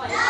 Yeah.